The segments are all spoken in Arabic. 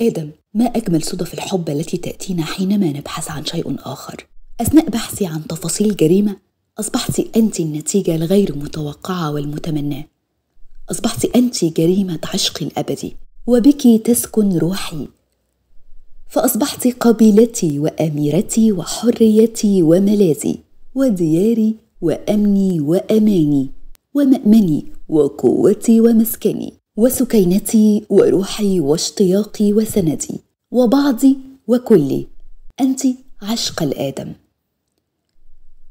آدم ما أجمل صدف الحب التي تأتينا حينما نبحث عن شيء آخر. أثناء بحثي عن تفاصيل جريمة أصبحت أنت النتيجة الغير متوقعة والمتمناة. أصبحت أنت جريمة عشقي الأبدي وبك تسكن روحي. فأصبحت قبيلتي وأميرتي وحريتي وملاذي ودياري وأمني وأماني ومأمني وقوتي ومسكني. وسكينتي وروحي واشتياقي وسندي وبعضي وكلي. أنت عشق الآدم.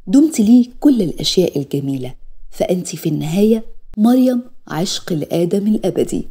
دمت لي كل الأشياء الجميلة فأنت في النهاية مريم عشق الآدم الأبدي.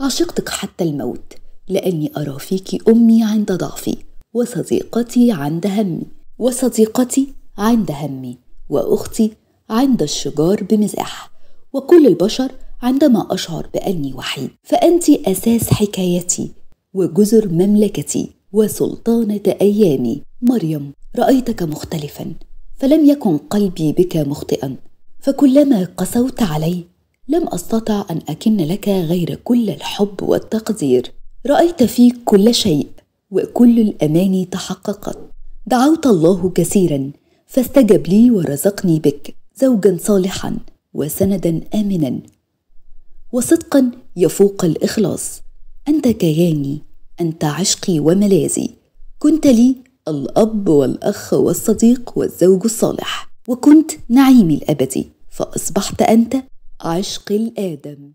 عشقتك حتى الموت لأني أرى فيك أمي عند ضعفي وصديقتي عند همي وصديقتي عند همي وأختي عند الشجار بمزاح وكل البشر عندما أشعر بأني وحيد فأنت أساس حكايتي وجزر مملكتي وسلطانة أيامي. مريم رأيتك مختلفا فلم يكن قلبي بك مخطئا فكلما قسوت علي لم أستطع أن أكن لك غير كل الحب والتقدير. رأيت فيك كل شيء وكل الاماني تحققت. دعوت الله كثيرا فاستجب لي ورزقني بك زوجا صالحا وسندا امنا. وصدقا يفوق الإخلاص. أنت كياني أنت عشقي وملاذي. كنت لي الأب والأخ والصديق والزوج الصالح. وكنت نعيمي الابدي فأصبحت أنت عشق الآدم.